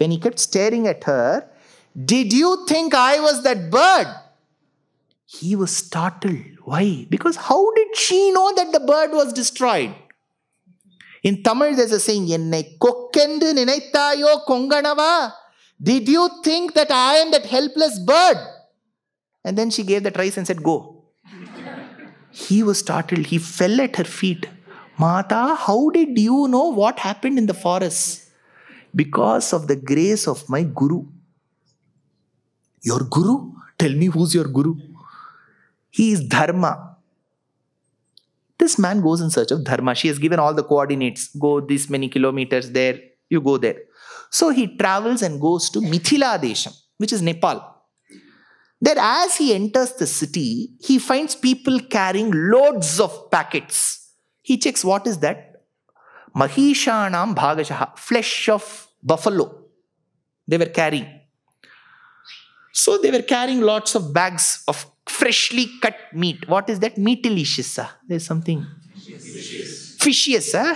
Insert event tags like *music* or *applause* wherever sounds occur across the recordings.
when he kept staring at her, Did you think I was that bird? He was startled. Why? Because how did she know that the bird was destroyed? In Tamil, there's a saying, Ennai kokkendu ninaithayo konganava. Did you think that I am that helpless bird? And then she gave the rice and said, Go. he was startled. He fell at her feet. Mata, how did you know what happened in the forest? Because of the grace of my Guru. Your Guru? Tell me who's your Guru. He is Dharma. This man goes in search of Dharma. She has given all the coordinates. Go this many kilometers there, you go there. So he travels and goes to Mithila Desham, which is Nepal. There, as he enters the city, he finds people carrying loads of packets. He checks what is that? Mahishanam Bhagashaha, flesh of buffalo. They were carrying. So they were carrying lots of bags of freshly cut meat. What is that? Meatilicious. Huh? There's something. Fishious. Huh?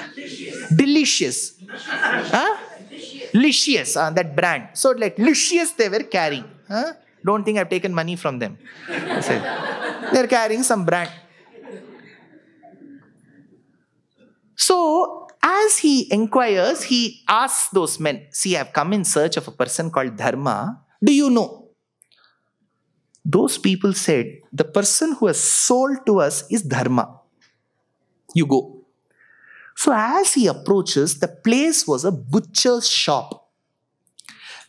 Delicious. Huh? Licious. Uh, that brand. So like Licious they were carrying. Huh? Don't think I've taken money from them. They're carrying some brand. So as he inquires, he asks those men, See, I've come in search of a person called Dharma. Do you know? Those people said, The person who has sold to us is Dharma. You go. So, as he approaches, the place was a butcher's shop.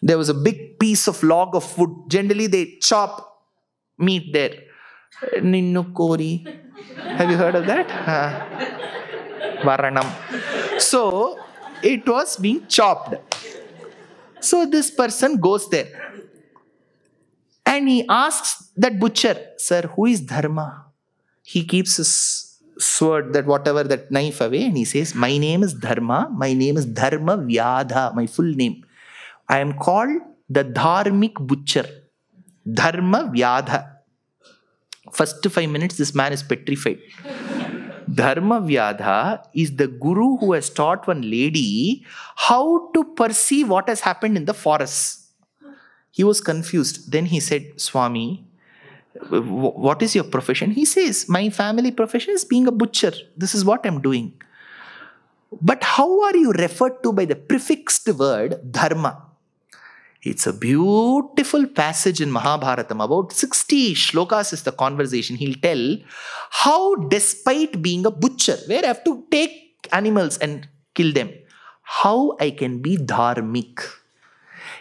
There was a big piece of log of wood. Generally, they chop meat there. Ninnu Kori. Have you heard of that? Varanam. So, it was being chopped. So, this person goes there and he asks that butcher, Sir, who is Dharma? He keeps his sword, that whatever, that knife away, and he says, My name is Dharma. My name is Dharma Vyadha, my full name. I am called the Dharmic butcher. Dharma Vyadha. First five minutes, this man is petrified. Dharma Vyadha is the guru who has taught one lady how to perceive what has happened in the forest he was confused. Then he said, Swami, what is your profession? He says, My family profession is being a butcher. This is what I'm doing. But how are you referred to by the prefixed word dharma? It's a beautiful passage in Mahabharatam. About 60 shlokas is the conversation. He'll tell how, despite being a butcher, where I have to take animals and kill them, how I can be dharmic.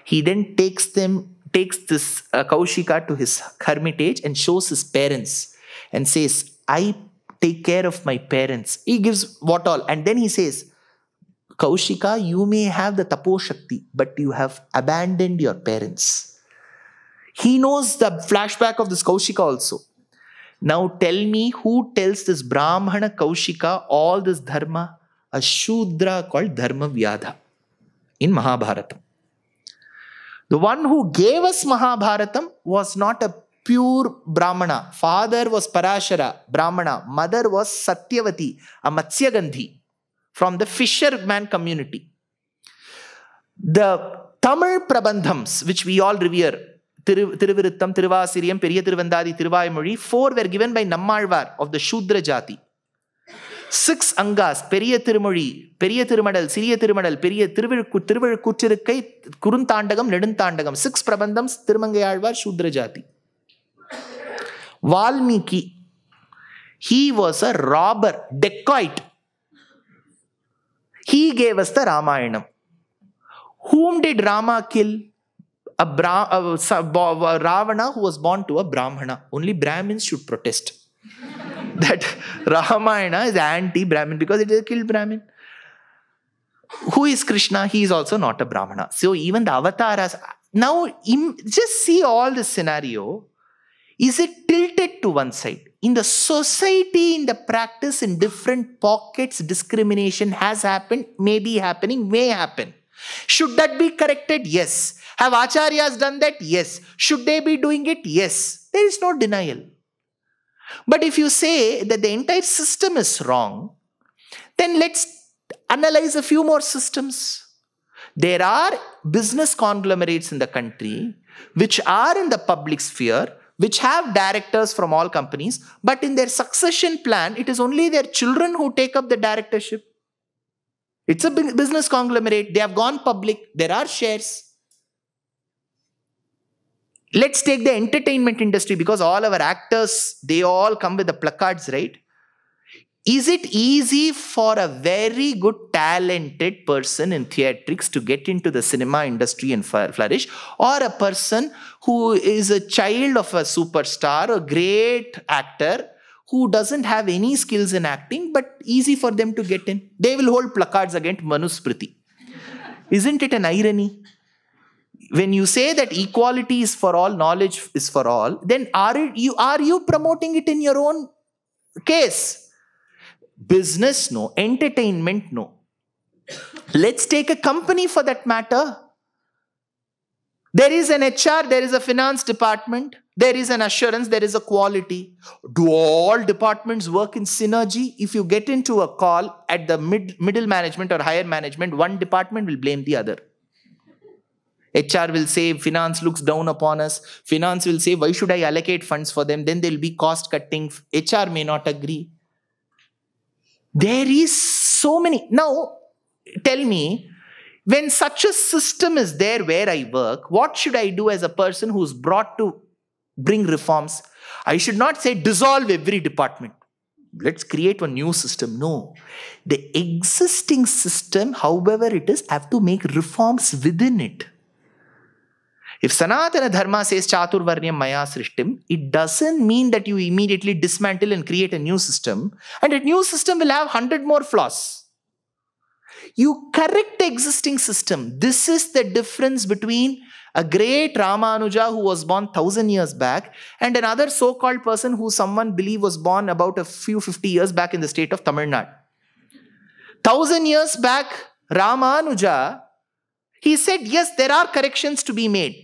He then takes them, takes this uh, Kaushika to his hermitage and shows his parents and says, I take care of my parents. He gives what all. And then he says, Kaushika, you may have the Tapo Shakti, but you have abandoned your parents. He knows the flashback of this Kaushika also. Now tell me who tells this Brahmana Kaushika all this dharma? A Shudra called Dharma Vyadha in Mahabharata. The one who gave us Mahabharatam was not a pure Brahmana. Father was Parashara, Brahmana. Mother was Satyavati, a Matsyagandhi from the fisherman community. The Tamil Prabandhams, which we all revere, Tiruviruttam, Thiruvasiriyam, Periya Thiruvandadi, Tiruvayamoli, four were given by Nammalvar of the Shudra Jati. Six அங்காஸ் Periya Thirumozhi பெரிய திருமடல் சிறிய திருமடல் பெரிய திருவிழு திருவிழுக்கூற்றிருக்கை குறுந்தாண்டகம் நெடுந்தாண்டகம் six Prabandham Thirumangai Alvar Shudra Jati Valmiki he was a robber, dacoit. He gave us the Ramayana. Whom did Rama kill? A, Bra- a, Ravana who was born to a Brahmana. Only Brahmins should protest. *laughs* that Ramayana is anti Brahmin because it is a killed Brahmin. Who is Krishna? He is also not a Brahmana. So even the avatars. Now, just see all this scenario. Is it tilted to one side? In the society, in the practice, in different pockets, discrimination has happened, may be happening, may happen. Should that be corrected? Yes. Have acharyas done that? Yes. Should they be doing it? Yes. There is no denial. But if you say that the entire system is wrong, then let's analyze a few more systems. There are business conglomerates in the country which are in the public sphere, which have directors from all companies, but in their succession plan, it is only their children who take up the directorship. It's a business conglomerate. They have gone public. There are shares. Let's take the entertainment industry because all our actors, they all come with the placards, right? Is it easy for a very good, talented person in theatrics to get into the cinema industry and flourish? Or a person who is a child of a superstar, a great actor, who doesn't have any skills in acting, but easy for them to get in? They will hold placards against Manusmriti. Isn't it an irony? When you say that equality is for all, knowledge is for all, then are, you, are you promoting it in your own case? Business, no. Entertainment, no. Let's take a company for that matter. There is an HR, there is a finance department, there is an assurance, there is a quality. Do all departments work in synergy? If you get into a call at the mid, middle management or higher management, one department will blame the other. HR will say finance looks down upon us. Finance will say, why should I allocate funds for them? Then there'll be cost cutting. HR may not agree. There is so many. Now, tell me, when such a system is there where I work, what should I do as a person who's brought to bring reforms? I should not say dissolve every department. Let's create a new system. No. The existing system, however it is, have to make reforms within it. If Sanatana Dharma says Chaturvarnyam Maya Srishtim, it doesn't mean that you immediately dismantle and create a new system. And a new system will have 100 more flaws. You correct the existing system. This is the difference between a great Ramanuja who was born thousand years back and another so-called person who someone believe was born about a few 50 years back in the state of Tamil Nadu. Thousand years back, Ramanuja, he said, yes, there are corrections to be made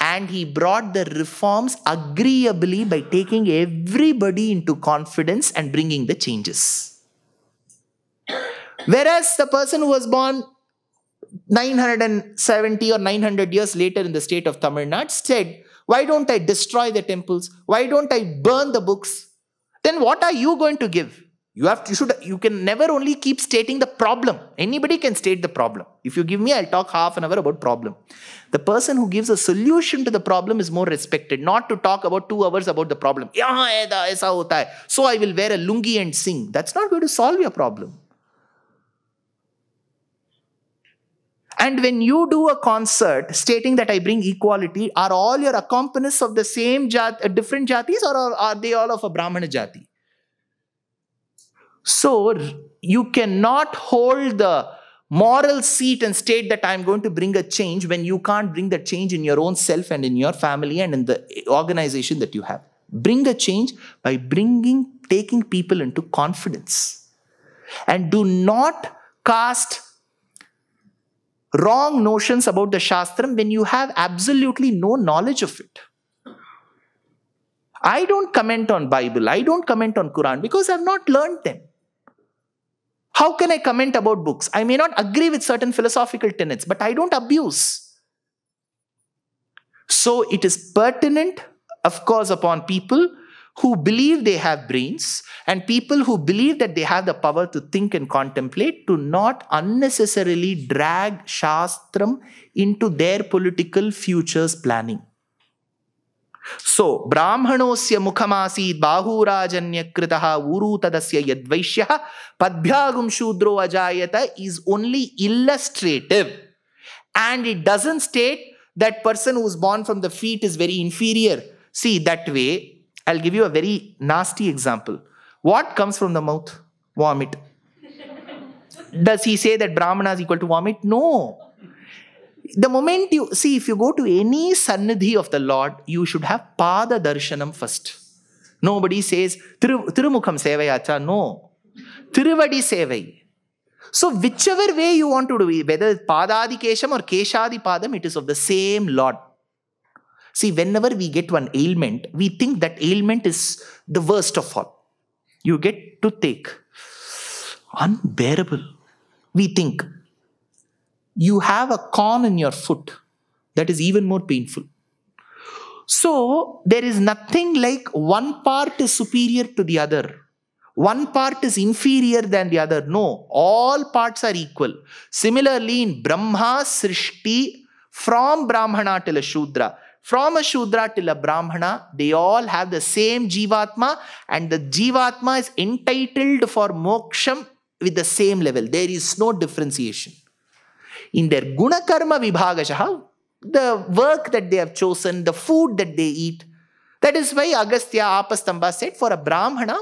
and he brought the reforms agreeably by taking everybody into confidence and bringing the changes. Whereas the person who was born 970 or 900 years later in the state of Tamil Nadu said, Why don't I destroy the temples? Why don't I burn the books? Then what are you going to give? You have to, you should you can never only keep stating the problem. Anybody can state the problem. If you give me, I'll talk half an hour about problem. The person who gives a solution to the problem is more respected, not to talk about two hours about the problem. So I will wear a lungi and sing. That's not going to solve your problem. And when you do a concert stating that I bring equality, are all your accompanists of the same jat, different jatis or are, are they all of a Brahmana jati? So you cannot hold the moral seat and state that I'm going to bring a change when you can't bring the change in your own self and in your family and in the organization that you have. Bring a change by bringing, taking people into confidence. And do not cast wrong notions about the Shastram when you have absolutely no knowledge of it. I don't comment on Bible, I don't comment on Quran because I've not learned them. How can I comment about books? I may not agree with certain philosophical tenets, but I don't abuse. So it is pertinent, of course, upon people who believe they have brains and people who believe that they have the power to think and contemplate to not unnecessarily drag Shastram into their political futures planning. Mukhamasid bahurajanyakritah urutadasya yadvaishyah padbhyagum shudro ajayata is only illustrative. And it doesn't state that person who is born from the feet is very inferior. See, that way, I'll give you a very nasty example. What comes from the mouth? Vomit. *laughs* Does he say that Brahmana is equal to vomit? No the moment you see, if you go to any Sannidhi of the Lord, you should have Pada Darshanam first. Nobody says Tirumukham Sevayacha. No. Tiruvadi Sevai. So, whichever way you want to do it, whether Padadi Kesham or Keshadi Padam, it is of the same Lord. See, whenever we get one ailment, we think that ailment is the worst of all. You get to take unbearable. We think you have a corn in your foot that is even more painful. So there is nothing like one part is superior to the other. One part is inferior than the other. No, all parts are equal. Similarly, in Brahma Srishti, from Brahmana till a Shudra, from a Shudra till a Brahmana, they all have the same Jivatma, and the Jivatma is entitled for moksham with the same level. There is no differentiation. In their Gunakarma Vibhagashaha, the work that they have chosen, the food that they eat, that is why Agastya Apastamba said for a Brahmana,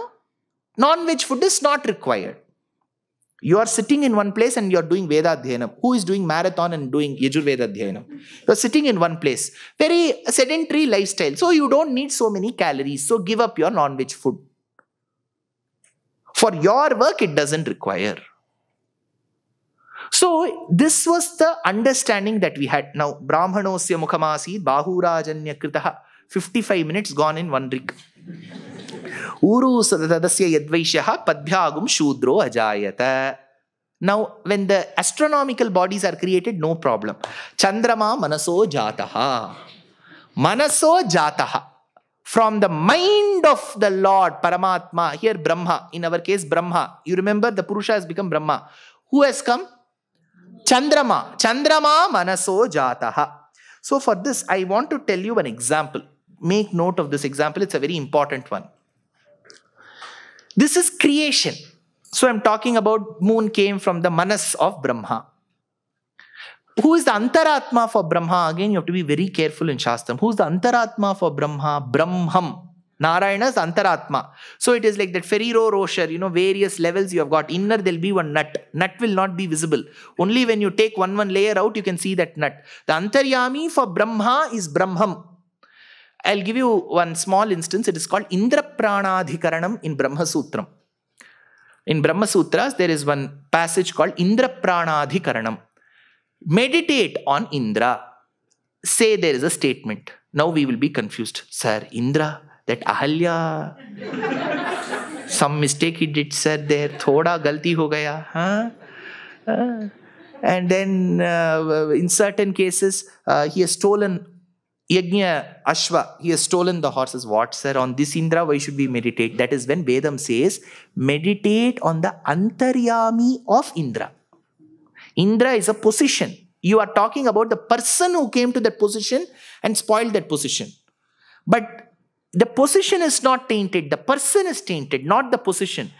non veg food is not required. You are sitting in one place and you are doing Veda Dhyanam. Who is doing marathon and doing Yajurveda Dhyanam? You are sitting in one place. Very sedentary lifestyle. So you don't need so many calories. So give up your non veg food. For your work, it doesn't require. So this was the understanding that we had. Now, Brahmanosya Mukhamasi Bahurajanya Kritaha. 55 minutes gone in one rig. Uru Sadadasya Yadvaishyaha Padbyagum Shudro Ajayata. Now, when the astronomical bodies are created, no problem. Chandrama Manaso Jataha. Manaso Jataha. From the mind of the Lord, Paramatma, here Brahma, in our case Brahma. You remember the Purusha has become Brahma. Who has come? Chandrama. Chandrama Manaso Jataha. So, for this, I want to tell you an example. Make note of this example, it's a very important one. This is creation. So I'm talking about moon came from the manas of Brahma. Who is the Antaratma for Brahma? Again, you have to be very careful in Shastram. Who is the Antaratma for Brahma? Brahmam. Narayana's Antaratma. So it is like that Ferrero Rocher, you know, various levels you have got. Inner, there'll be one nut. Nut will not be visible. Only when you take one one layer out, you can see that nut. The Antaryami for Brahma is Brahmam. I'll give you one small instance. It is called Indra Pranadhikaranam in Brahma Sutram. In Brahma Sutras, there is one passage called Indra Pranadhikaranam. Meditate on Indra. Say there is a statement. Now we will be confused. Sir, Indra, that Ahalya, some mistake he did, sir, there. Thoda galti ho gaya. Huh? Uh, and then uh, in certain cases, uh, he has stolen Yajna Ashwa, he has stolen the horses. What, sir? On this Indra, why should we meditate? That is when Vedam says, meditate on the Antaryami of Indra. Indra is a position. You are talking about the person who came to that position and spoiled that position. But the position is not tainted, the person is tainted, not the position.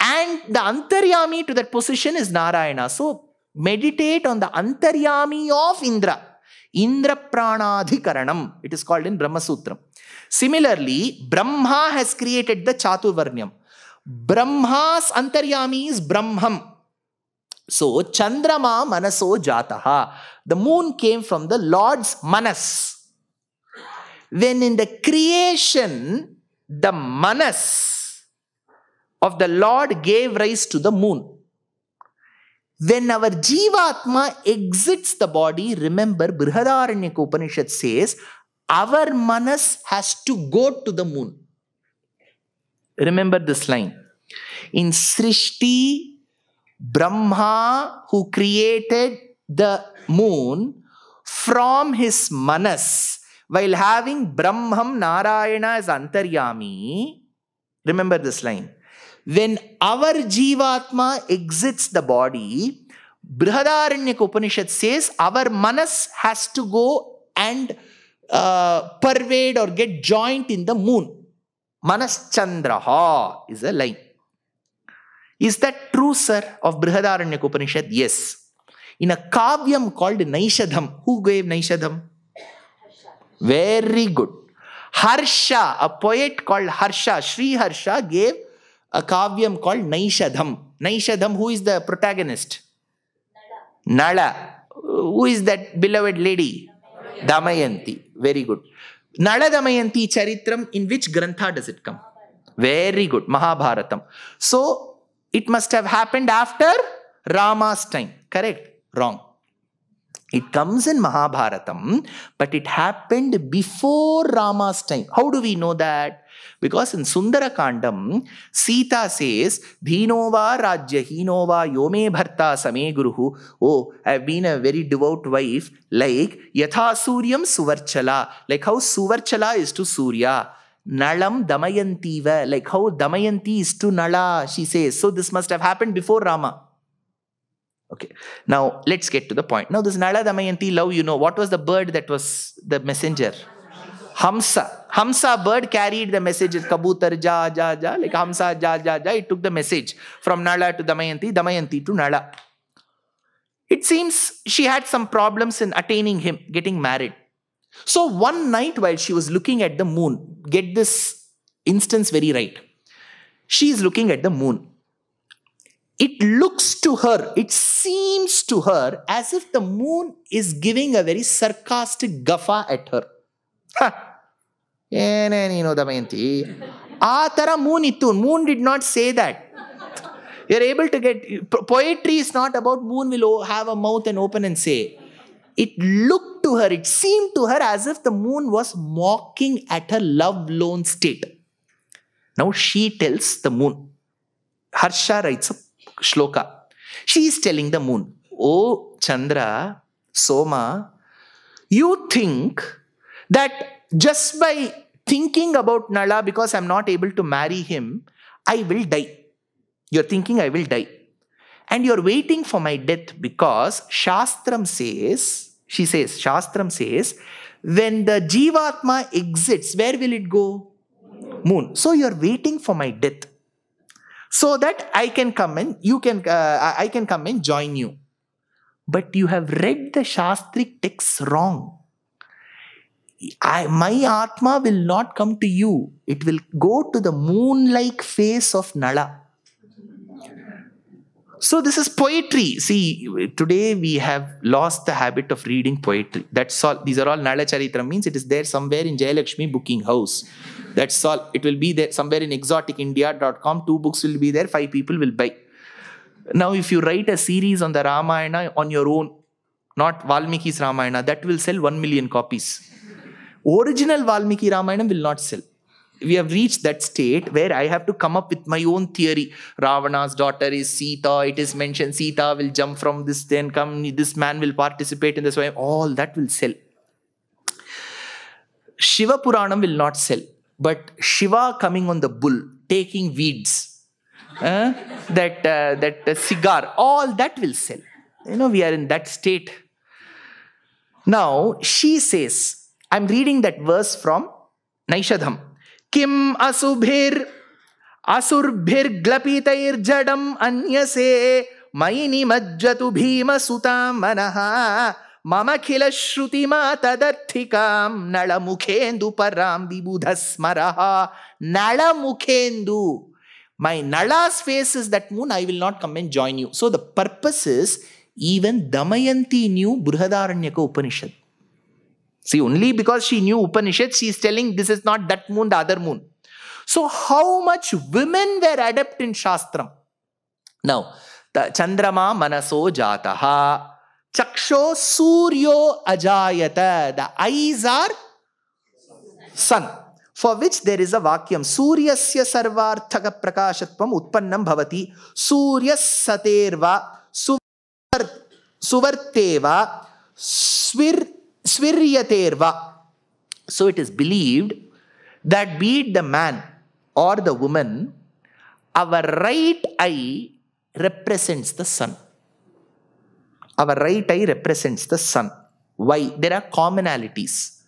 And the Antaryami to that position is Narayana. So meditate on the Antaryami of Indra. Indra Pranadhikaranam. It is called in Brahma Sutram. Similarly, Brahma has created the Chaturvarnyam. Brahma's Antaryami is Brahmam. So, Chandrama Manaso Jataha. The moon came from the Lord's Manas. When in the creation, the Manas of the Lord gave rise to the moon. When our Jivatma exits the body, remember Brihadaranyaka Upanishad says, our manas has to go to the moon. Remember this line. In Srishti, Brahma, who created the moon from his manas, while having Brahmam Narayana as Antaryami, remember this line when our Jivatma exits the body, Brihadaranyaka Upanishad says our manas has to go and uh, pervade or get joint in the moon. Manas Chandraha is a line. Is that true, sir, of Brihadaranyaka Upanishad? Yes. In a kavyam called Naishadham, who gave Naishadham? Very good. Harsha, a poet called Harsha, Sri Harsha gave a kavyam called Naishadham. Naishadham, who is the protagonist? Nala. Nala. Who is that beloved lady? Damayanti. Very good. Nala Damayanti Charitram, in which Grantha does it come? Very good. Mahabharatam. So, it must have happened after Rama's time. Correct? Wrong. It comes in Mahabharatam, but it happened before Rama's time. How do we know that? Because in Sundara Kandam, Sita says, Dhinova Rajya Hinova Yome Bharta Same Guruhu. Oh, I've been a very devout wife, like Yatha Suryam Suvarchala, like how Suvarchala is to Surya. Nalam Damayantiva, like how Damayanti is to Nala, she says. So this must have happened before Rama. Okay, now let's get to the point. Now, this Nala Damayanti love, you know, what was the bird that was the messenger? Hamsa. Hamsa bird carried the message, Kabutar, ja, ja, ja, like Hamsa, ja, ja, ja. It took the message from Nala to Damayanti, Damayanti to Nala. It seems she had some problems in attaining him, getting married. So one night while she was looking at the moon, get this instance very right. She is looking at the moon It looks to her, it seems to her as if the moon is giving a very sarcastic guffaw at her. ಏನೇ ನೀನು ದಮಯಂತಿ ಆ ಥರ Moon ಇತ್ತು Moon did not say that you are able to get poetry is not about Moon will have a mouth and open and say it looked to her, it seemed to her as if the moon was mocking at her love lone state. Now she tells the moon. Harsha writes a shloka. She is telling the moon, Oh Chandra, Soma, you think that just by thinking about Nala because I'm not able to marry him, I will die. You're thinking I will die. And you're waiting for my death because Shastram says, she says, Shastram says, when the Jivatma exits, where will it go? Moon. So you're waiting for my death so that I can come and you can, uh, I can come and join you. But you have read the Shastric texts wrong. I, my Atma will not come to you. It will go to the moon-like face of Nala. So this is poetry. See, today we have lost the habit of reading poetry. That's all. These are all Nala Charitra means it is there somewhere in Jayalakshmi booking house. That's all. It will be there somewhere in exoticindia.com. Two books will be there. Five people will buy. Now, if you write a series on the Ramayana on your own, not Valmiki's Ramayana, that will sell one million copies. Original Valmiki Ramayana will not sell we have reached that state where I have to come up with my own theory. Ravana's daughter is Sita. It is mentioned Sita will jump from this, then come, this man will participate in this way. All that will sell. Shiva Puranam will not sell. But Shiva coming on the bull, taking weeds, uh, that, uh, that uh, cigar, all that will sell. You know, we are in that state. Now, she says, I'm reading that verse from Naishadham. किम असुभिर असुर्भिर्ग्लपितैर्जडम् अन्यसे मयि निमज्जतु भीमसुतां मनः ममखिलश्रुतिमा तदर्थिकां नळमुखेन्दुपरां विबुधस्मरः नळमुखेन्दु My Nala's face is that moon, I will not come and join you. So the purpose is even Damayanti knew Brihadaranyaka Upanishad. See, only because she knew Upanishad, she is telling this is not that moon, the other moon. So, how much women were adept in Shastram? Now, the Chandrama Manaso Jataha. Chaksho Suryo Ajayata. The eyes are sun. For which there is a vakyam. Suryasya sarvarthaka prakashatvam utpannam bhavati. Suryas saterva suvarteva svir Sviryaterva. So it is believed that be it the man or the woman, our right eye represents the sun. Our right eye represents the sun. Why? There are commonalities.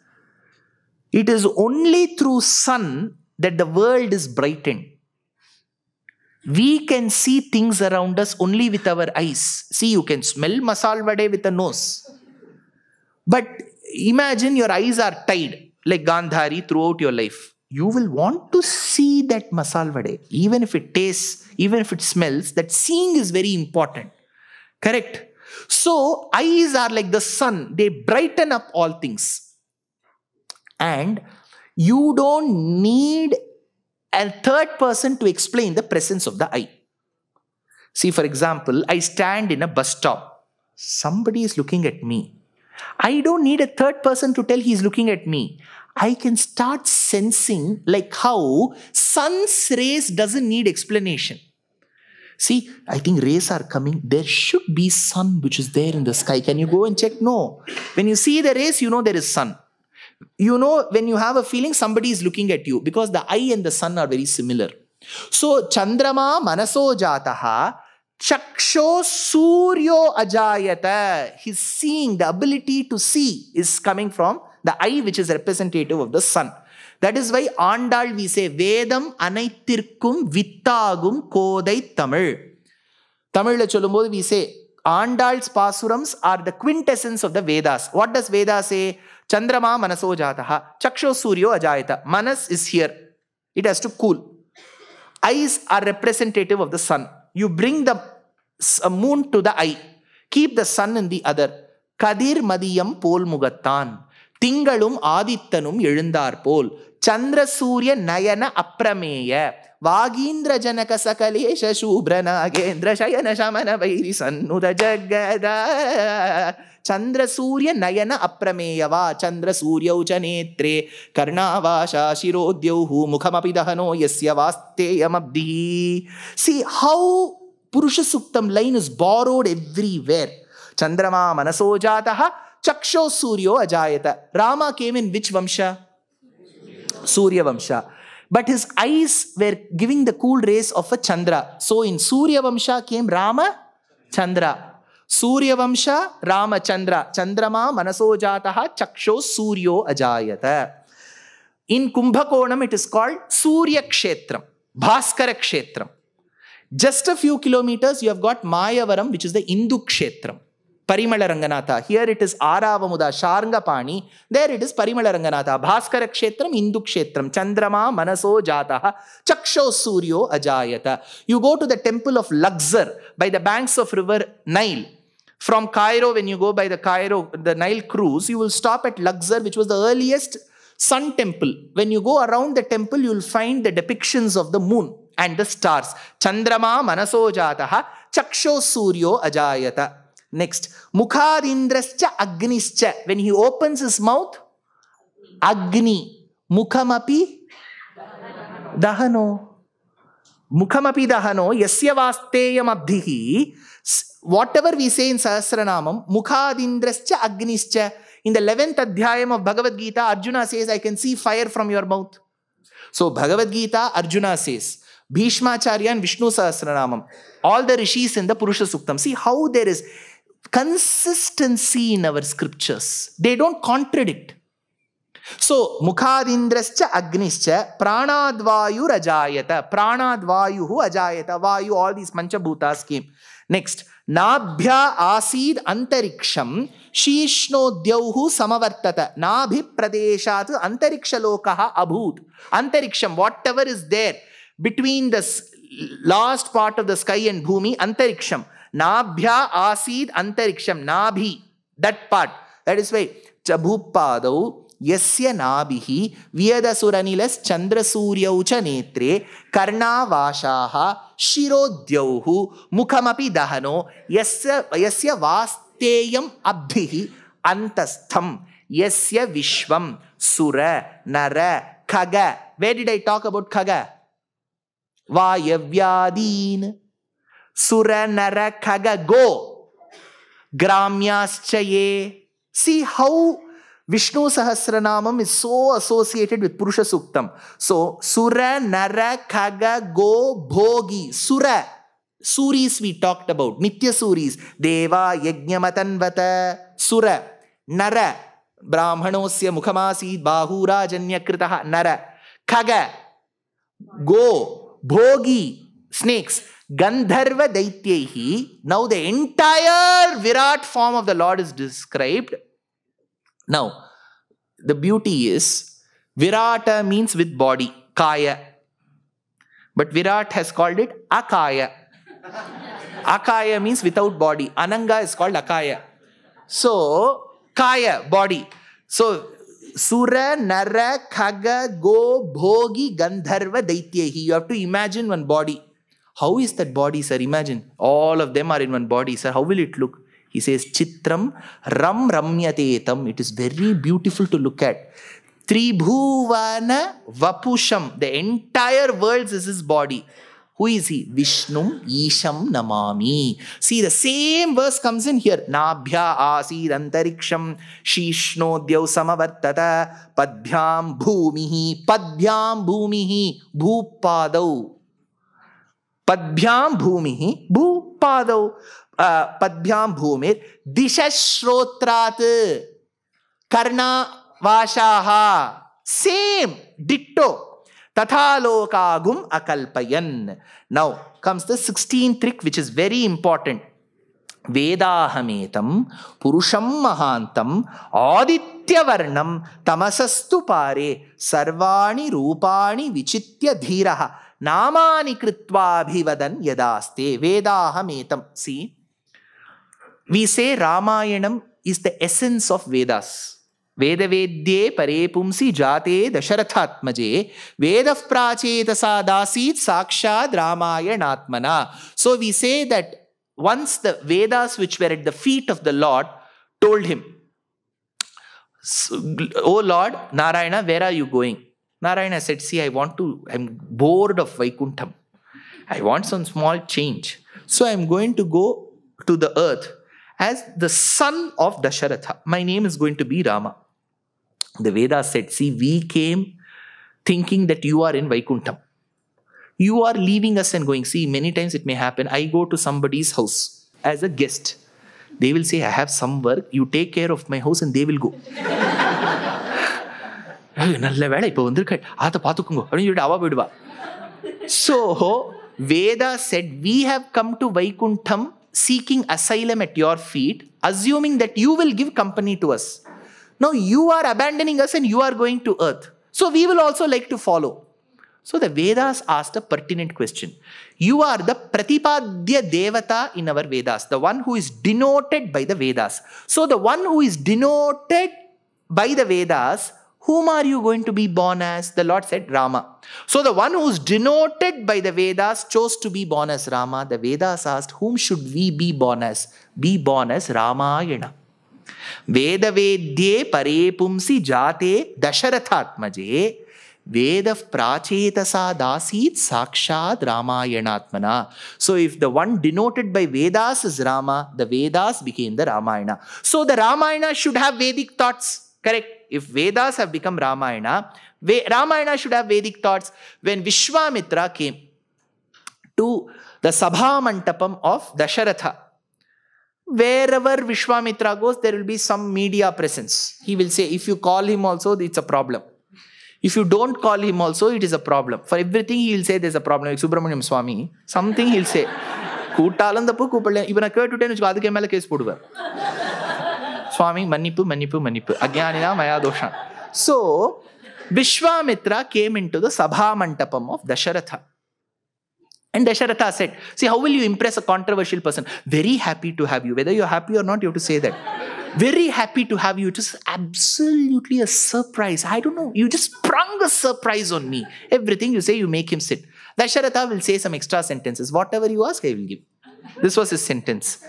It is only through sun that the world is brightened. We can see things around us only with our eyes. See, you can smell masal vade with the nose. But imagine your eyes are tied like Gandhari throughout your life. You will want to see that masal vade, even if it tastes, even if it smells, that seeing is very important. Correct? So, eyes are like the sun, they brighten up all things. And you don't need a third person to explain the presence of the eye. See, for example, I stand in a bus stop somebody is looking at me. I don't need a third person to tell he's looking at me. I can start sensing like how sun's rays doesn't need explanation. See, I think rays are coming. There should be sun which is there in the sky. Can you go and check? No. When you see the rays, you know there is sun. You know when you have a feeling somebody is looking at you because the eye and the sun are very similar. So Chandrama Manaso Jataha Chaksho Suryo Ajayata. His seeing, the ability to see is coming from the eye which is representative of the sun. That is why Andal we say Vedam அனைத்திற்கும் வித்தாகும் கோதை தமிழ் தமிழில் சொல்லும்போது we say ஆண்டாள்ஸ் பாசுரம்ஸ் are the quintessence of the Vedas what does Veda say சந்திரமா மனசோ ஜாதா சக்ஷோ சூரியோ அஜாயத மனஸ் is here it has to cool eyes are representative of the sun You bring the s- uh, moon to the eye. Keep the sun in the other. கதிர் மதியம் போல் முகத்தான் திங்களும் ஆதித்தனும் எழுந்தார் போல் சந்திர சூரிய நயன அப்பிரமேய வாகீந்திர ஜனக சகலேஷ சூப்ர நாகேந்திர சயன சமன வைரி சன்னுத ஜகதா चंद्र सूर्य नयन अप्रमेयवा चंद्र सूर्य च नेत्रे कर्णावाशा, शिरोद्यौ मुखमपि दहनो यस्य वास्तेयमब्धि see how Purusha Suktam line is borrowed everywhere चंद्रमा मनसो जातः, चक्षो सूर्यो अजायत। रामा केम इन विच वंश? Surya Vamsha but his eyes were giving the cool rays of a Chandra so in Surya Vamsha came rama, chandra. Suryavansh Ramchandra, चंद्रमा मनसो जाता चक्षो सूर्यो अजात in Kumbakonam it is called Surya Kshetra Bhaskara Kshetra just a few kilometres you have got Mayavaram which is the Indu Kshetram Parimala Ranganatha. Here it is Aravamuda, Sharngapani. There it is Parimala Ranganatha. Bhaskara Kshetram, Indu Kshetram. Chandrama, Manaso Jataha, Chaksho Suryo Ajayata. You go to the temple of Luxor by the banks of river Nile. From Cairo, when you go by the Cairo, the Nile cruise, you will stop at Luxor, which was the earliest sun temple. When you go around the temple, you will find the depictions of the moon and the stars. Chandrama manaso jataha chaksho suryo ajayata. Next, mukhadindrascha agnischa. When he opens his mouth, agni. Mukhamapi dahano. Mukhamapi dahano yasya vasteyam abdhihi. Whatever we say in Sahasranamam, mukhadindrascha agnischa. In the 11th adhyayam of Bhagavad Gita, Arjuna says, I can see fire from your mouth. So Bhagavad Gita, Arjuna says, Bhishmacharya and Vishnu Sahasranamam, all the rishis in the Purusha Suktam. See how there is consistency in our scriptures. They don't contradict. So, Mukhadindrascha Agnischa Pranadvayu Rajayata. Pranadvayuhu Ajayata. Vayu, all these Panchabhutas came. Next, Nabhya Asid Antariksham Shishno, Shishnodhyauhu Samavartata. Nabhi Pradeshat Antarikshalokaha Abhut. Antariksham, whatever is there between the last part of the sky and Bhumi, Antariksham. நாபியா ஆசீத் அந்தரிக்ஷம் நாபி that part that is why சபுப்பாதௌ எஸ்ய நாபிஹி வியதசுரநிலஸ் சந்திரசூரியௌச்ச நேத்ரே கர்ணாவாஷாக ஷிரோத்யௌஹு முகமபி தஹனோ எஸ்ய எஸ்ய வாஸ்தேயம் அப்திஹி அந்தஸ்தம் எஸ்ய விஸ்வம் சுர நர கக. Where did I talk about கக? வாயவ்யாதீன். सुर नर खग गो ग्राम्याश्चये see how Vishnu Sahasranama is so associated with Purusha Suktam so सुर नर खग गो भोगी सुर सूरीज वी टॉक्ट अबाउट नित्य सूरीज देवा यज्ञ मतन्वत सुर नर ब्राह्मणोस्य मुखमासी बाहुराजन्य नर खग गो भोगी snakes Gandharva Daityehi. Now the entire Virat form of the Lord is described. Now, the beauty is Virata means with body, Kaya. But Virat has called it Akaya. Akaya means without body. Ananga is called Akaya. So, Kaya, body. So, Sura, Nara, Khaga, Go, Bhogi, Gandharva, Daityehi. You have to imagine one body. How is that body, sir? Imagine. All of them are in one body, sir. How will it look? He says, Chitram Ram Ramyatetam. It is very beautiful to look at. Tribhuvana Vapusham. The entire world is his body. Who is he? Vishnu Isham Namami. See, the same verse comes in here. Nabhya asid antariksham shishnodyau samavartata padbhyam bhumihi padbhyam bhumihi bhupadau. पद्भ्यां भूमिः भूपादौ पद्भ्यां भूमिर् दिशश्रोत्रात् कर्णावाशाः same ditto तथा लोकागुम् अकल्पयन्. Now comes the sixteen त्रिक् which is very important वेदाहमेतं पुरुषं महान्तम् आदित्यवर्णं तमसस्तु पारे सर्वाणि रूपाणि विचित्य धीरः। నామాని కృత్వాభివదన్ యదాస్తే వేదాహమేతం see we say Ramayanam is the essence of Vedas వేదవేద్యే పరే పుంసి జాతే దశరథాత్మజే వేద ప్రాచేతసా దాసీత్ సాక్షాత్ రామాయణాత్మన so we say that once the Vedas which were at the feet of the lord told him O lord Narayana where are you going Narayana said, See, I want to, I'm bored of Vaikuntham. I want some small change. So I'm going to go to the earth as the son of Dasharatha. My name is going to be Rama. The Vedas said, see, we came thinking that you are in Vaikuntham. You are leaving us and going. See, many times it may happen. I go to somebody's house as a guest. They will say, I have some work. You take care of my house and they will go. நல்ல வேலை இப்போ வந்திருக்க அதை பார்த்துக்கோங்க அப்படின்னு சொல்லிட்டு அவ போயிடுவா so Veda said we have come to Vaikuntham seeking asylum at your feet, assuming that you will give company to us. Now you are abandoning us and you are going to earth. So we will also like to follow. So the Vedas asked a pertinent question. You are the Pratipadya Devata in our Vedas, the one who is denoted by the Vedas. So the one who is denoted by the Vedas, whom are you going to be born as? The Lord said Rama. So the one who is denoted by the Vedas chose to be born as Rama. The Vedas asked, whom should we be born as? Be born as Ramayana. वेदवेद्ये परे पुंसि जाते दशरथात्मजे वेद प्राचेतसा दासीत् साक्षात् रामायणात्मना so if the one denoted by vedas is rama the vedas became the ramayana so the ramayana should have vedic thoughts correct If vedas have become ramayana ramayana should have vedic thoughts when vishwamitra came to the sabha mantapam of dasharatha wherever Vishwamitra goes, there will be some media presence. He will say, if you call him also, it's a problem. If you don't call him also, it is a problem. For everything, he will say there's a problem. Like Subramaniam Swami, something he'll say. கூட்டாலும் தப்பு கூப்பிடல இப்போ நான் கேட்டுட்டேன்னு வச்சுக்கோ அதுக்கு மேலே case போடுவேன் സ്വാമി മന്നിപ്പ് മന്നിപ്പ് മന്നിപ്പ് അജ്ഞാനിന മയാ ദോഷാണ് so Vishwamitra came into the Sabhamantapam of Dasharatha. And Dasharatha said, See, how will you impress a controversial person? Very happy to have you. Whether you're happy or not, you have to say that. Very happy to have you. It absolutely a surprise. I don't know. You just sprung a surprise on me. Everything you say, you make him sit. Dasharatha will say some extra sentences. Whatever you ask, I will give. This was his sentence.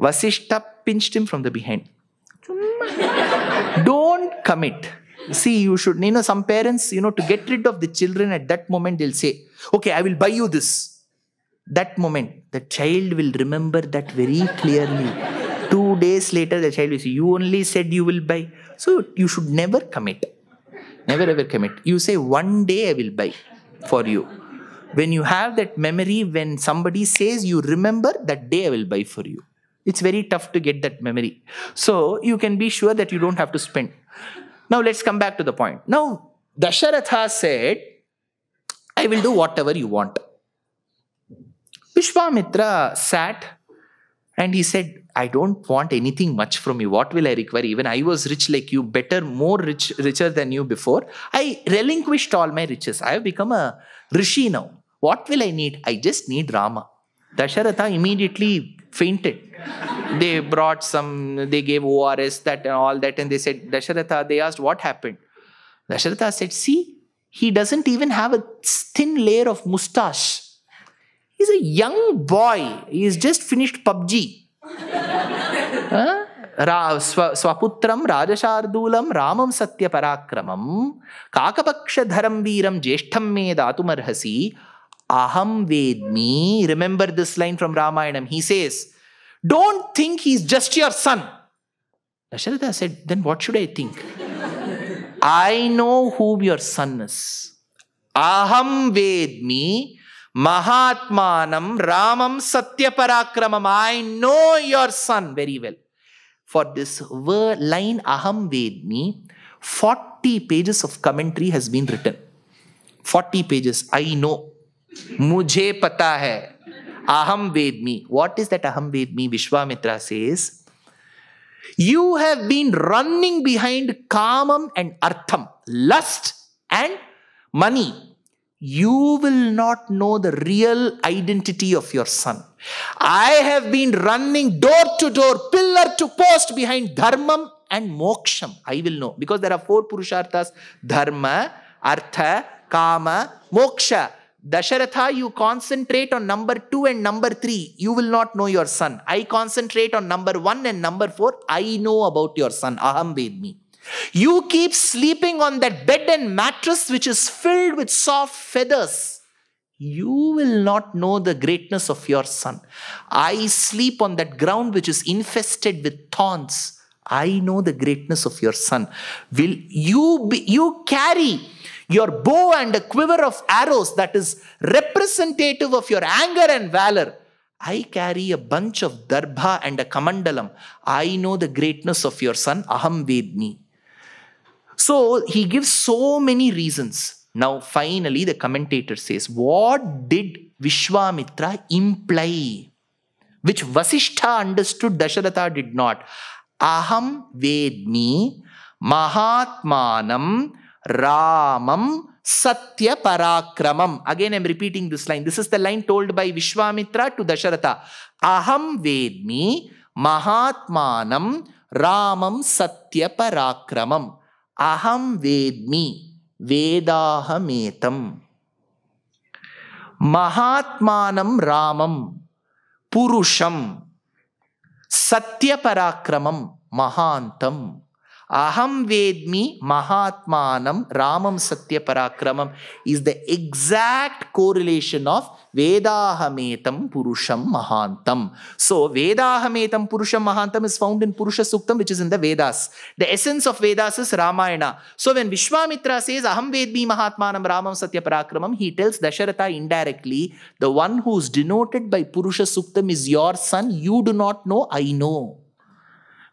Vasishtha pinched him from the behind commit. See, you should, you know, some parents, you know, to get rid of the children at that moment, they'll say, Okay, I will buy you this that moment, the child will remember that very clearly. Two days later, the child will say, You only said you will buy. So you should never commit. Never ever commit. You say, One day I will buy for you. When you have that memory, when somebody says you remember, that day I will buy for you. It's very tough to get that memory. So you can be sure that you don't have to spend. Now let's come back to the point. Now, Dasharatha said, I will do whatever you want. Vishwamitra sat and he said, I don't want anything much from you. What will I require? Even I was rich like you, better, more rich, richer than you before. I relinquished all my riches. I have become a rishi now. What will I need? I just need Rama. Dasharatha immediately fainted. they brought some, they gave ORS, that and all that, and they said, Dasharatha, they asked, what happened? Dasharatha said, see, he doesn't even have a thin layer of mustache. He's a young boy. He's just finished PUBG. *laughs* रा स्व स्वपुत्रं राजशार्दूलं रामं सत्यपराक्रमं काकपक्षधरं वीरं ज्येष्ठं मे दातुमर्हसि Aham Vedmi. Remember this line from Ramayanam. He says, Don't think he's just your son. Dasharatha said, Then what should I think? *laughs* I know who your son is. Aham Vedmi. Mahatmanam Ramam Satyaparakramam. I know your son very well. For this line Aham Vedmi, 40 pages of commentary has been written. 40 pages. I know. Mujhe pata hai. Aham Vedmi. What is that Aham Vedmi? Vishwamitra says, you have been running behind kamam and artham, lust and money. You will not know the real identity of your son. I have been running door to door, pillar to post behind dharmam and moksham. I will know because there are four purusharthas dharma, artha, kama, moksha. Dasharatha, you concentrate on number two and number three, you will not know your son. I concentrate on number one and number four, I know about your son. Aham Vedmi. You keep sleeping on that bed and mattress which is filled with soft feathers. You will not know the greatness of your son. I sleep on that ground which is infested with thorns. I know the greatness of your son. Will you be, you carry your bow and a quiver of arrows that is representative of your anger and valor. I carry a bunch of darbha and a kamandalam. I know the greatness of your son, Aham Vedmi. So he gives so many reasons. Now, finally, the commentator says, What did Vishwamitra imply? Which Vasishtha understood, Dasharatha did not. Aham Vedmi Mahatmanam Ramam Satya Parakramam. Again, I'm repeating this line. This is the line told by Vishwamitra to Dasharatha. Aham Vedmi Mahatmanam Ramam Satya Parakramam. Aham Vedmi Vedahametam. Mahatmanam Ramam Purusham Satya Parakramam Mahantam. Aham Vedmi Mahatmanam Ramam Satya Parakramam is the exact correlation of Vedahametam Purusham Mahantam. So Vedahametam Purusham Mahantam is found in Purusha Suktam which is in the Vedas. The essence of Vedas is Ramayana. So when Vishwamitra says Aham Vedmi Mahatmanam Ramam Satya Parakramam, he tells Dasharatha indirectly, the one who is denoted by Purusha Suktam is your son. You do not know, I know.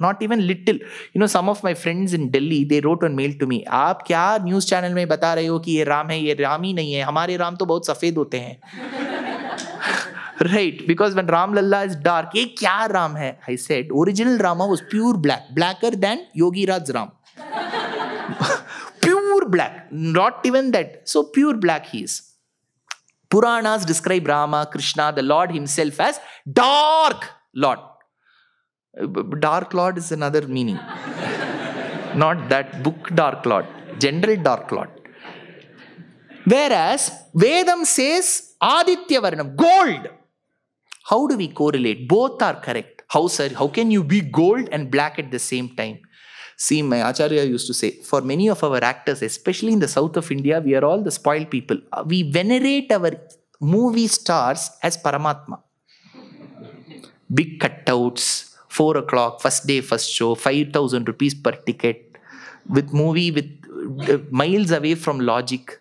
Not even little you know some of my friends in Delhi they wrote on mail to me आप क्या news channel में बता रहे हो कि ये राम है ये राम ही नहीं है? हमारे राम तो बहुत सफ़ेद होते हैं. Right because one Ram Lalla is dark ये क्या राम है? I said original Rama was pure black blacker than Yogiraj Ram pure black not even that so pure black he is Puranas describe Rama, Krishna, the Lord Himself as dark Lord. Dark Lord is another meaning. Not that book Dark Lord, general Dark Lord. Whereas Vedam says Aditya Varnam, gold. How do we correlate? Both are correct. How, sir? How can you be gold and black at the same time? See, my Acharya used to say, for many of our actors, especially in the south of India, we are all the spoiled people. Uh, we venerate our movie stars as Paramatma. Big cutouts, 4 o'clock, first day, first show, 5,000 rupees per ticket, with movie with uh, miles away from logic.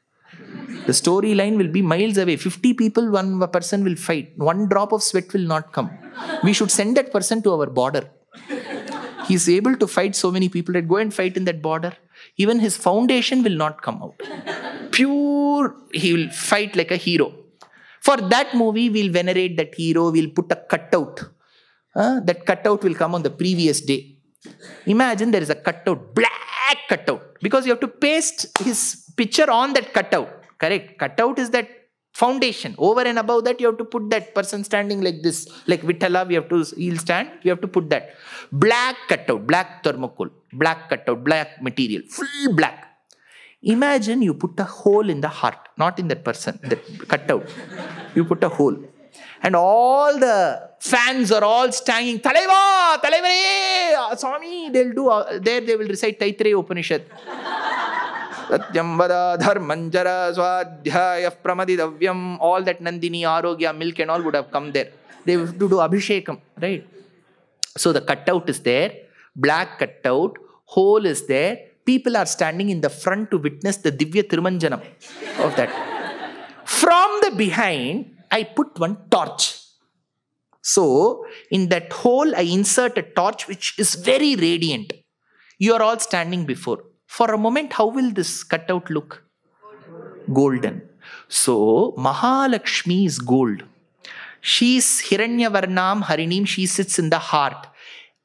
The storyline will be miles away. 50 people, one person will fight. One drop of sweat will not come. We should send that person to our border. He's able to fight so many people that go and fight in that border. Even his foundation will not come out. Pure, he will fight like a hero. For that movie, we'll venerate that hero, we'll put a cutout uh, that cutout will come on the previous day. Imagine there is a cutout, black cutout. because you have to paste his picture on that cutout. Correct? Cutout is that foundation. Over and above that, you have to put that person standing like this. Like Vitala, we have to, he'll stand, you have to put that. Black cutout, black thermocol, black cutout, black material, full black. Imagine you put a hole in the heart, not in that person, that cutout. You put a hole. And all the fans are all standing, Talaiva, Talaivare, Swami, they'll do, uh, there they will recite Taittiriya Upanishad. *laughs* Satyam vada dharmanjara swadhyaya pramadidavyam, all that Nandini, Arogya, milk and all would have come there. They have to do Abhishekam, right? So the cutout is there, black cutout, hole is there. People are standing in the front to witness the Divya Tirumanjanam of that. From the behind, I put one torch. So, in that hole, I insert a torch which is very radiant. You are all standing before. For a moment, how will this cutout look? Golden. So, Mahalakshmi is gold. She is Hiranyavarnam Harinim, she sits in the heart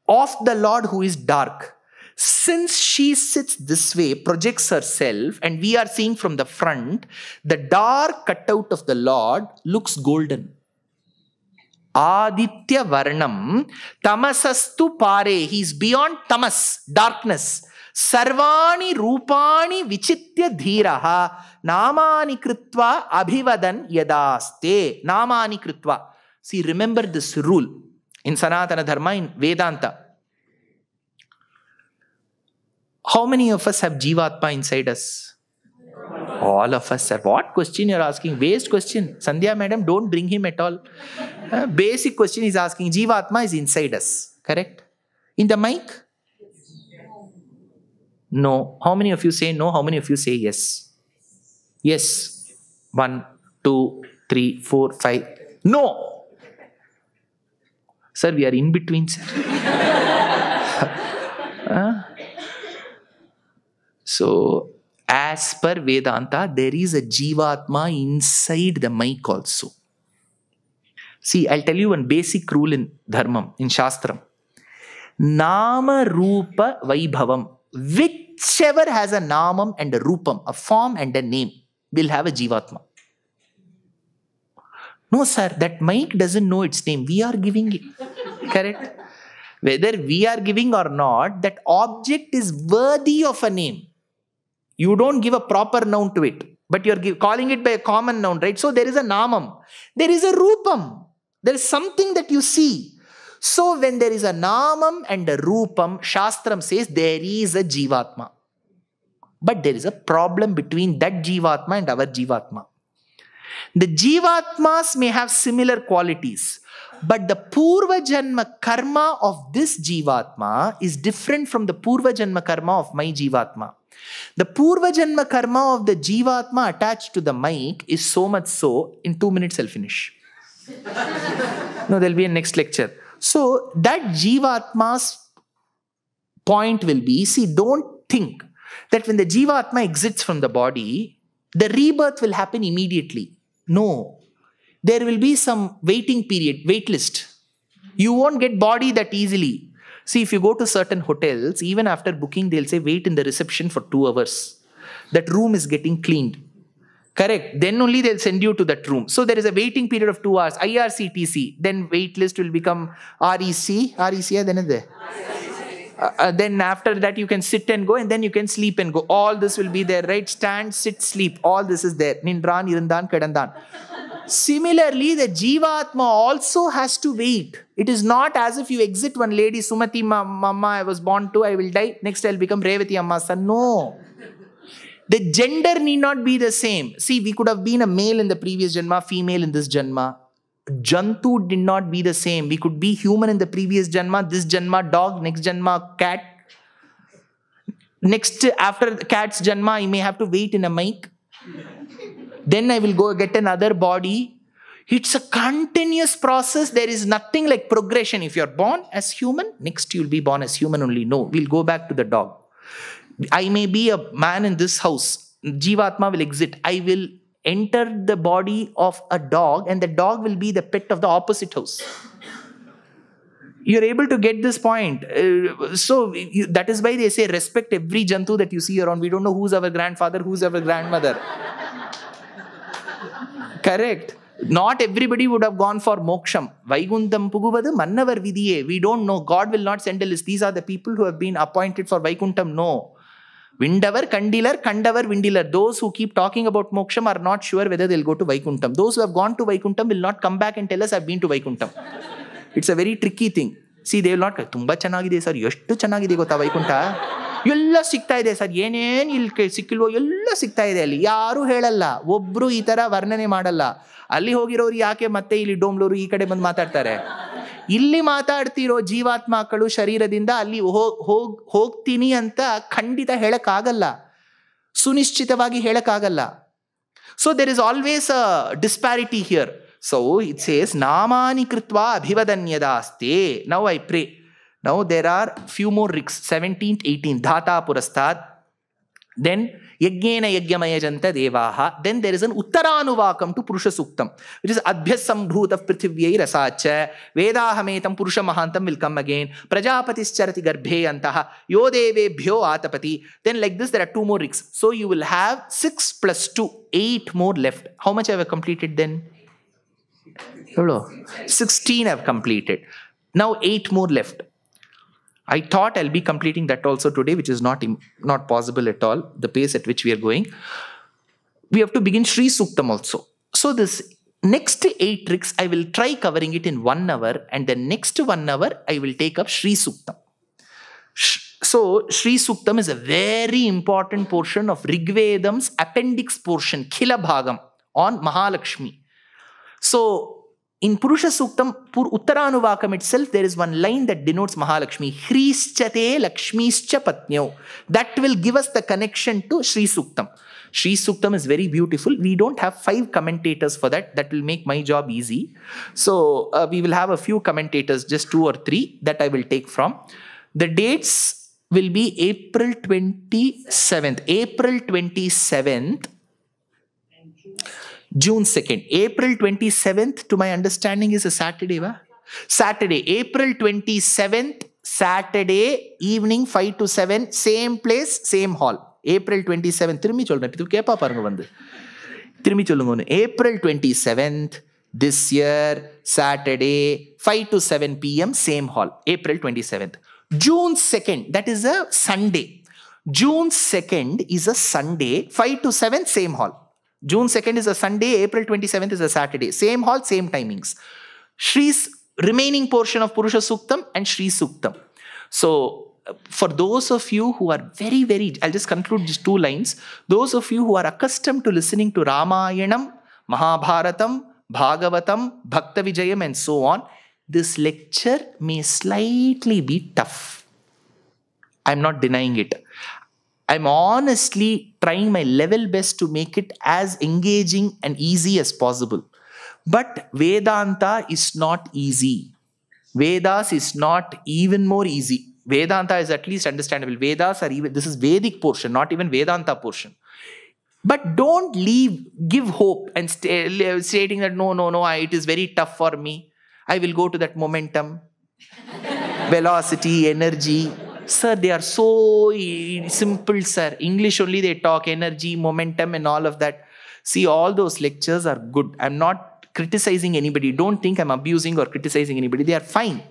of the Lord who is dark. Since she sits this way, projects herself, and we are seeing from the front, the dark cutout of the Lord looks golden. Aditya Varnam Tamasastu Pare. He is beyond tamas, darkness. Sarvani Rupani Vichitya Dhiraha Namani Kritva Abhivadan Yadaste. Namani Kritva. See, remember this rule in Sanatana Dharma, in Vedanta. How many of us have Jivatma inside us? All of us have. What question you're asking? Waste question. Sandhya madam, don't bring him at all. Uh, basic question is asking. Jivatma is inside us. Correct? In the mic? No. How many of you say no? How many of you say yes? Yes. One, two, three, four, five. No. Sir, we are in between, sir. *laughs* so, as per Vedanta, there is a Jivatma inside the mic also. See, I'll tell you one basic rule in Dharmam, in Shastram. Nama Rupa Vaibhavam. Whichever has a Namam and a Rupam, a form and a name, will have a Jivatma. No, sir, that mic doesn't know its name. We are giving it. Correct? Whether we are giving or not, that object is worthy of a name. You don't give a proper noun to it, but you're calling it by a common noun, right? So there is a namam, there is a rupam, there is something that you see. So when there is a namam and a rupam, Shastram says there is a jivatma. But there is a problem between that jivatma and our jivatma. The jivatmas may have similar qualities, but the purva janma karma of this jivatma is different from the purva janma karma of my jivatma. The Purva Janma karma of the Jivatma attached to the mic is so much so, in two minutes I'll finish. *laughs* no, there'll be a next lecture. So, that Jivatma's point will be see, don't think that when the Jivatma exits from the body, the rebirth will happen immediately. No. There will be some waiting period, wait list. You won't get body that easily. See, if you go to certain hotels, even after booking, they'll say wait in the reception for two hours. That room is getting cleaned. Correct. Then only they'll send you to that room. So there is a waiting period of two hours. IRCTC. Then wait list will become RAC. RAC, then is there. Uh, uh, then after that you can sit and go and then you can sleep and go all this will be there right stand sit sleep all this is there nindran irandan kedandan Similarly, the Jivatma also has to wait. It is not as if you exit one lady, Sumati Mama, I was born to, I will die. Next, I'll become Revati Amma son. No. The gender need not be the same. See, we could have been a male in the previous Janma, female in this Janma. Jantu did not be the same. We could be human in the previous Janma, this Janma, dog, next Janma, cat. Next, after cat's Janma, I may have to wait in a mic. Then I will go get another body. It's a continuous process. There is nothing like progression. If you're born as human, next you'll be born as human only. No, we'll go back to the dog. I may be a man in this house. Jivatma will exit. I will enter the body of a dog, and the dog will be the pet of the opposite house. you're able to get this point. Uh, so you, that is why they say respect every jantu that you see around. We don't know who's our grandfather, who's our grandmother. Correct. Not everybody would have gone for moksham. Vaikuntham puguvadu mannavar vidiye. We don't know. God will not send a list. These are the people who have been appointed for Vaikuntham. No. Vindavar, Kandilar, Kandavar, Vindilar. Those who keep talking about moksham are not sure whether they'll go to Vaikuntham. Those who have gone to Vaikuntham will not come back and tell us I've been to Vaikuntham. It's a very tricky thing. See they not ತುಂಬ ಚೆನ್ನಾಗಿದೆ sir ಎಷ್ಟು ಚೆನ್ನಾಗಿದೆ ಗೊತ್ತಾ ವೈಕುಂಠ ಎಲ್ಲ ಸಿಗ್ತಾ ಇದೆ sir. ಏನೇನು ಇಲ್ಲಿ ಸಿಕ್ಕಿಲ್ವೋ ಎಲ್ಲ ಸಿಗ್ತಾ ಇದೆ ಅಲ್ಲಿ. ಯಾರೂ ಹೇಳಲ್ಲ. ಒಬ್ರು ಈ ತರ ವರ್ಣನೆ ಮಾಡಲ್ಲ. ಅಲ್ಲಿ ಹೋಗಿರೋರು ಯಾಕೆ ಮತ್ತೆ ಇಲ್ಲಿ ಡೋಮ್ಲೂರು ಈ ಕಡೆ ಬಂದು ಮಾತಾಡ್ತಾರೆ? ಇಲ್ಲಿ ಮಾತಾಡ್ತಿರೋ ಜೀವಾತ್ಮಗಳು ಶರೀರದಿಂದ ಅಲ್ಲಿ ಹೋಗ್ ಹೋಗ್ತೀನಿ ಅಂತ ಖಂಡಿತ ಹೇಳಕ್ಕಾಗಲ್ಲ. ಸುನಿಶ್ಚಿತವಾಗಿ ಹೇಳಕ್ಕಾಗಲ್ಲ. So there is always a disparity here so it says, ನಾಮಾನಿಕೃತ್ವ ಅಭಿವದನ್ಯದ ಆಸ್ತಿ now I pray. Now there are few more riks, 17th, 18th, dhata purastad. Then yajnena yajnamaya janta devaha. Then there is an uttaranuvakam to Purusha Suktam, which is adhyas sambhuta prithivya rasacha. Vedahametam Purusha Mahantam will come again. Prajapatis charati garbhe antaha. Yodeve bhyo atapati. Then like this, there are two more riks. So you will have six plus two, eight more left. How much have I completed then? Hello. 16 I've completed. Now 8 more left. I thought I'll be completing that also today, which is not, not possible at all, the pace at which we are going. We have to begin Sri Suktam also. So this next 8 riks, I will try covering it in 1 hour and the next 1 hour, I will take up Sri Suktam. So Sri Suktam is a very important portion of Rigvedam's appendix portion, Khila Bhagam on Mahalakshmi. So in Purusha Suktam, Pur Uttaranuvakam itself, there is one line that denotes Mahalakshmi. Hrischate Lakshmischa Patnyo. That will give us the connection to Sri Suktam. Sri Suktam is very beautiful. We don't have five commentators for that. That will make my job easy. So uh, we will have a few commentators, just two or three that I will take from. The dates will be April 27th. April 27th June 2nd. April 27th, to my understanding, is a Saturday, va? Saturday, April 27th, Saturday, evening 5 to 7, same place, same hall. April 27th, திரும்பி சொல்றேன் இது கேப்பா பாருங்க வந்து திரும்பி சொல்லுங்க ஒன்று April twenty seventh this year Saturday five to seven PM same hall April twenty seventh June second that is a Sunday June second is a Sunday five to seven same hall June 2nd is a Sunday, April 27th is a Saturday. Same hall, same timings. Shri's remaining portion of Purusha Suktam and Shri Suktam. So, for those of you who are very, very, I'll just conclude these two lines. Those of you who are accustomed to listening to Ramayanam, Mahabharatam, Bhagavatam, Bhakta Vijayam, and so on, this lecture may slightly be tough. I'm not denying it. I'm honestly trying my level best to make it as engaging and easy as possible. But Vedanta is not easy. Vedas is not even more easy. Vedanta is at least understandable. Vedas are even, this is Vedic portion, not even Vedanta portion. But don't leave, give hope and st- stating that no, no, no, it is very tough for me. I will go to that momentum, *laughs* velocity, energy, Sir, they are so simple, sir. English only they talk, energy, momentum, and all of that. See, all those lectures are good. I'm not criticizing anybody. Don't think I'm abusing or criticizing anybody. They are fine.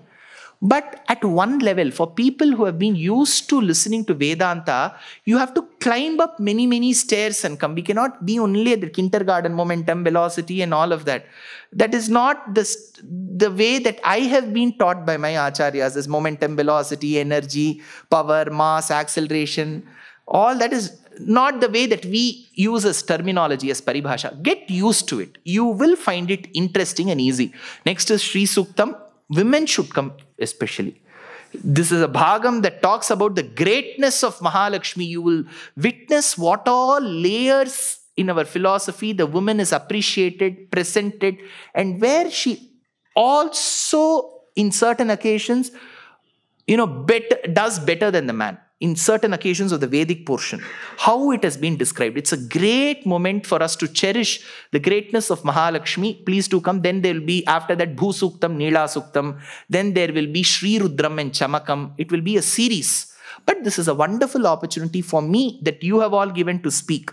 But at one level, for people who have been used to listening to Vedanta, you have to climb up many, many stairs and come. We cannot be only at the kindergarten momentum, velocity, and all of that. That is not the, the way that I have been taught by my acharyas this momentum, velocity, energy, power, mass, acceleration. All that is not the way that we use as terminology as paribhasha. Get used to it. You will find it interesting and easy. Next is Sri Suktam women should come especially. This is a bhagam that talks about the greatness of Mahalakshmi. You will witness what all layers in our philosophy the woman is appreciated, presented, and where she also, in certain occasions, you know, does better than the man. In certain occasions of the Vedic portion, how it has been described. It's a great moment for us to cherish the greatness of Mahalakshmi. Please do come. Then there will be, after that, Bhu Suktam, Nila Suktam. Then there will be Sri Rudram and Chamakam. It will be a series. But this is a wonderful opportunity for me that you have all given to speak.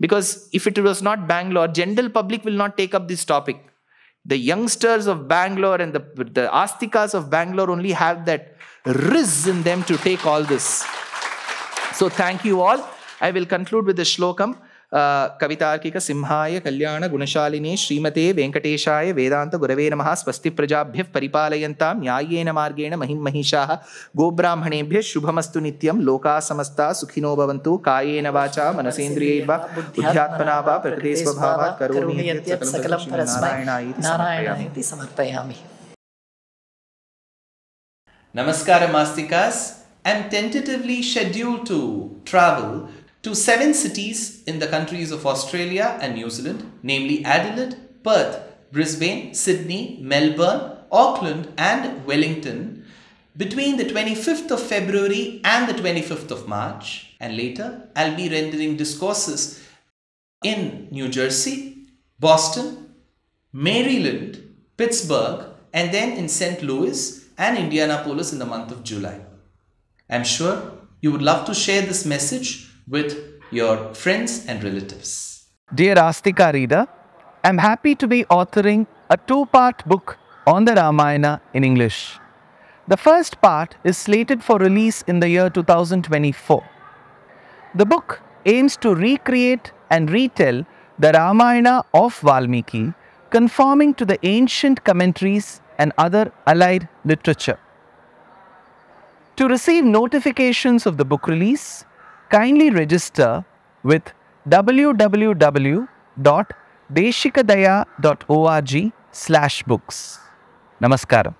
Because if it was not Bangalore, general public will not take up this topic. The youngsters of Bangalore and the, the Astikas of Bangalore only have that riz in them to take all this. So thank you all. I will conclude with the shlokam. కవితార్కిక సింహాయ కళ్యాణ గుణశాలిని శ్రీమతే వెంకటేశాయ వేదాంత గురవే నమ స్వస్తి ప్రజాభ్య పరిపాలయంతా న్యాయేన మార్గేణ మహిమహిషా గోబ్రాహ్మణేభ్య శుభమస్తు నిత్యం లోకా సమస్త సుఖినో భవంతు కాయేన వాచా మనసేంద్రియైర్వా బుద్ధ్యాత్మనా వా ప్రకృతే స్వభావాత్ కరోమి నారాయణ ఇది సమర్పయామి Namaskara. I'm tentatively scheduled to travel to seven cities in the countries of Australia and New Zealand, namely Adelaide, Perth, Brisbane, Sydney, Melbourne, Auckland, and Wellington between the 25th of February and the 25th of March. And later, I'll be rendering discourses in New Jersey, Boston, Maryland, Pittsburgh, and then in St. Louis and Indianapolis in the month of July. I'm sure you would love to share this message with your friends and relatives. Dear Astika reader, I'm happy to be authoring a two part book on the Ramayana in English. The first part is slated for release in the year 2024. The book aims to recreate and retell the Ramayana of Valmiki, conforming to the ancient commentaries and other allied literature. To receive notifications of the book release, kindly register with www.deshikadaya.org slash books. Namaskaram.